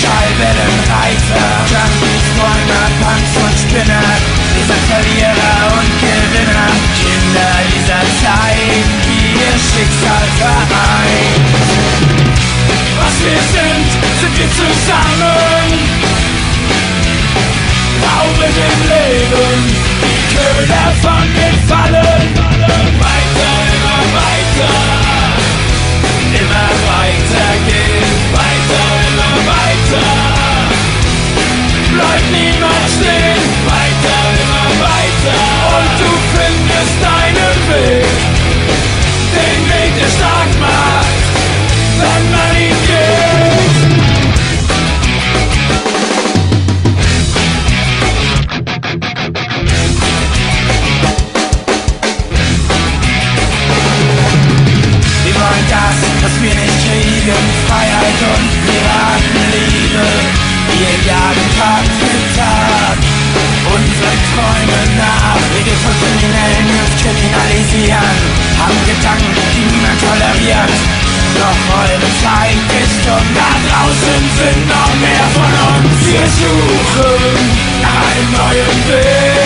Scheiben im Eiter Transformer, Punks und Spinner Verlierer und Gewinner Kinder dieser Zeit, die ihr Schicksal vereint Was wir sind, sind wir zusammen Raum im Leben, die Köder von den Fallen? Wollen das, was wir nicht kriegen, Freiheit und Piratenliebe. Wir jagen Tag für Tag unsere Träume nach. Wege von Kriminellen und kriminalisieren, haben Gedanken, die niemand toleriert. Doch eure Zeit ist um, da draußen sind noch mehr von uns. Wir suchen nach einem neuen Weg.